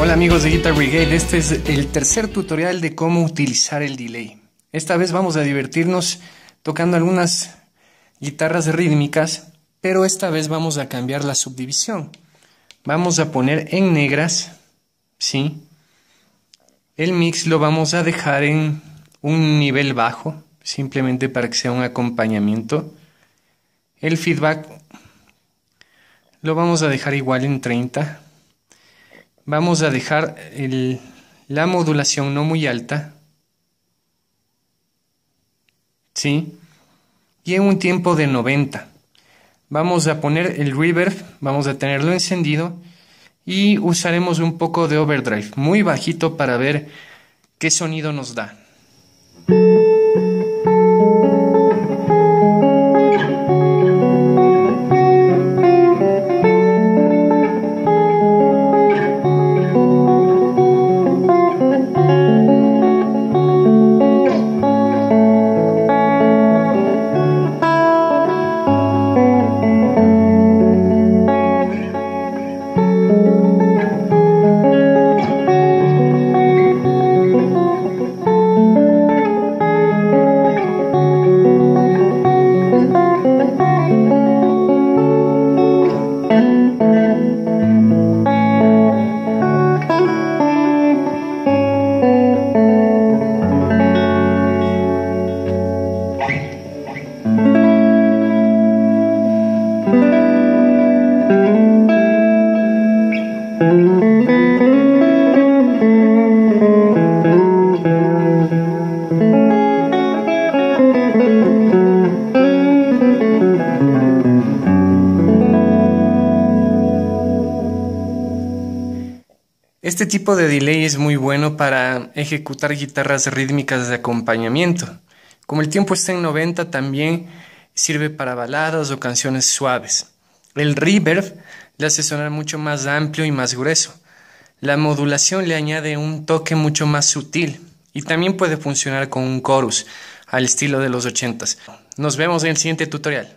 Hola amigos de Guitar Brigade, este es el tercer tutorial de cómo utilizar el delay. Esta vez vamos a divertirnos tocando algunas guitarras rítmicas, pero esta vez vamos a cambiar la subdivisión. Vamos a poner en negras, ¿sí? El mix lo vamos a dejar en un nivel bajo, simplemente para que sea un acompañamiento. El feedback lo vamos a dejar igual en 30 vamos a dejar la modulación no muy alta. ¿Sí? Y en un tiempo de 90. Vamos a poner el reverb, vamos a tenerlo encendido y usaremos un poco de overdrive, muy bajito para ver qué sonido nos da. Este tipo de delay es muy bueno para ejecutar guitarras rítmicas de acompañamiento. Como el tiempo está en 90, también sirve para baladas o canciones suaves. El reverb le hace sonar mucho más amplio y más grueso. La modulación le añade un toque mucho más sutil y también puede funcionar con un chorus al estilo de los 80s. Nos vemos en el siguiente tutorial.